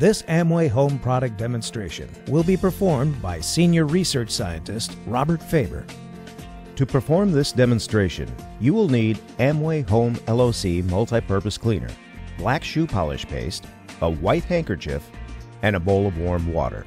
This Amway home product demonstration will be performed by Senior Research Scientist Robert Faber. To perform this demonstration, you will need Amway Home LOC Multi-Purpose Cleaner, black shoe polish paste, a white handkerchief, and a bowl of warm water.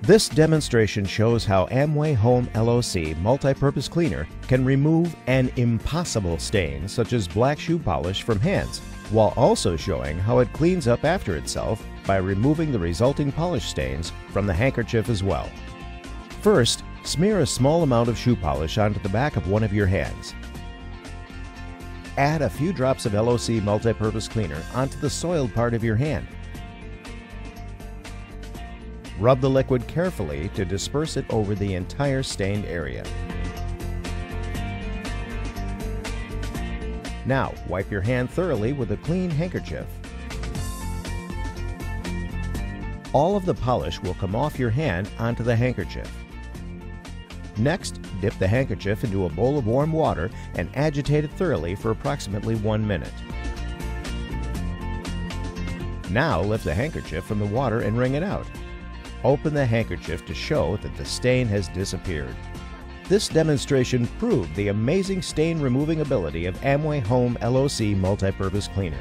This demonstration shows how Amway Home LOC Multi-Purpose Cleaner can remove an impossible stain such as black shoe polish from hands, while also showing how it cleans up after itself by removing the resulting polish stains from the handkerchief as well. First, smear a small amount of shoe polish onto the back of one of your hands. Add a few drops of LOC multi-purpose cleaner onto the soiled part of your hand. Rub the liquid carefully to disperse it over the entire stained area. Now, wipe your hand thoroughly with a clean handkerchief. All of the polish will come off your hand onto the handkerchief. Next, dip the handkerchief into a bowl of warm water and agitate it thoroughly for approximately one minute. Now lift the handkerchief from the water and wring it out. Open the handkerchief to show that the stain has disappeared. This demonstration proved the amazing stain removing ability of Amway Home LOC Multi-Purpose Cleaner.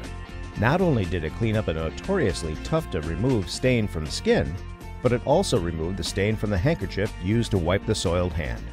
Not only did it clean up a notoriously tough to remove stain from the skin, but it also removed the stain from the handkerchief used to wipe the soiled hand.